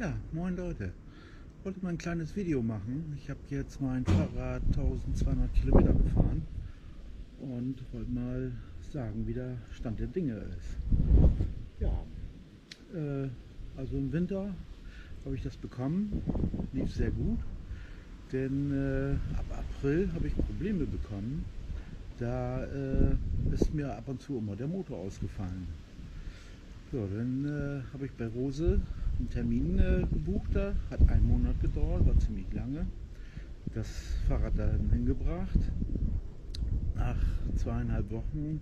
Ja, moin Leute. Wollte mal ein kleines Video machen. Ich habe jetzt mein Fahrrad 1200 Kilometer gefahren und wollte mal sagen, wie der Stand der Dinge ist. Ja, äh, also im Winter habe ich das bekommen, lief sehr gut, denn äh, ab April habe ich Probleme bekommen. Da äh, ist mir ab und zu immer der Motor ausgefallen. Ja, dann äh, habe ich bei Rose einen Termin äh, gebucht, da hat einen Monat gedauert, war ziemlich lange. Das Fahrrad dann hingebracht. Nach zweieinhalb Wochen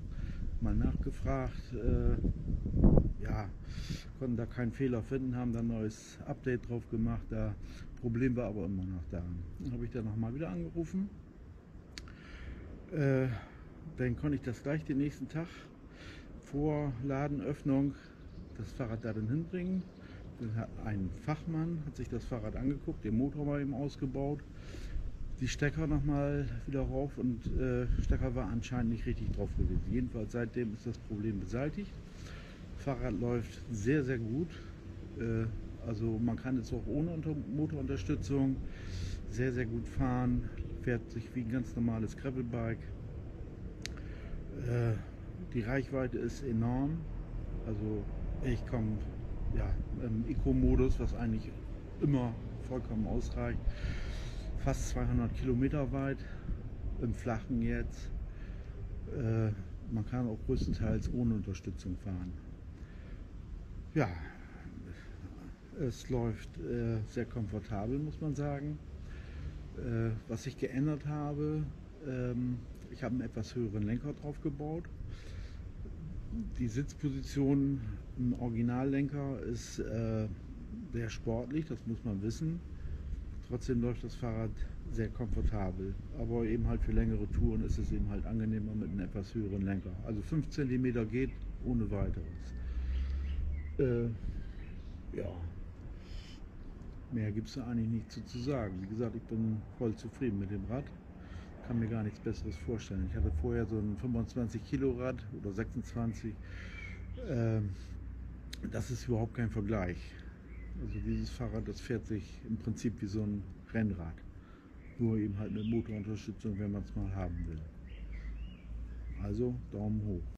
mal nachgefragt, äh, ja, konnten da keinen Fehler finden, haben dann ein neues Update drauf gemacht. Da Problem war aber immer noch da. Dann habe ich dann nochmal wieder angerufen. Äh, dann konnte ich das gleich den nächsten Tag vor Ladenöffnung das Fahrrad da dann hinbringen. Ein Fachmann hat sich das Fahrrad angeguckt, den Motor war eben ausgebaut, die Stecker nochmal wieder rauf und äh, Stecker war anscheinend nicht richtig drauf gewesen. Jedenfalls seitdem ist das Problem beseitigt. Fahrrad läuft sehr, sehr gut. Äh, also man kann es auch ohne Motorunterstützung sehr, sehr gut fahren. Fährt sich wie ein ganz normales Gravelbike. Äh, die Reichweite ist enorm. Also ich komme ja, im Eco-Modus, was eigentlich immer vollkommen ausreicht. Fast 200 Kilometer weit, im Flachen jetzt. Äh, man kann auch größtenteils ohne Unterstützung fahren. Ja, es läuft äh, sehr komfortabel, muss man sagen. Äh, was ich geändert habe, ähm, ich habe einen etwas höheren Lenker drauf gebaut die Sitzposition im Originallenker ist äh, sehr sportlich, das muss man wissen. Trotzdem läuft das Fahrrad sehr komfortabel. Aber eben halt für längere Touren ist es eben halt angenehmer mit einem etwas höheren Lenker. Also 5 cm geht ohne weiteres. Äh, ja, mehr gibt es da eigentlich nicht zu, zu sagen. Wie gesagt, ich bin voll zufrieden mit dem Rad kann mir gar nichts Besseres vorstellen. Ich hatte vorher so ein 25 Kilo Rad oder 26. Ähm, das ist überhaupt kein Vergleich. Also dieses Fahrrad, das fährt sich im Prinzip wie so ein Rennrad. Nur eben halt mit Motorunterstützung, wenn man es mal haben will. Also Daumen hoch.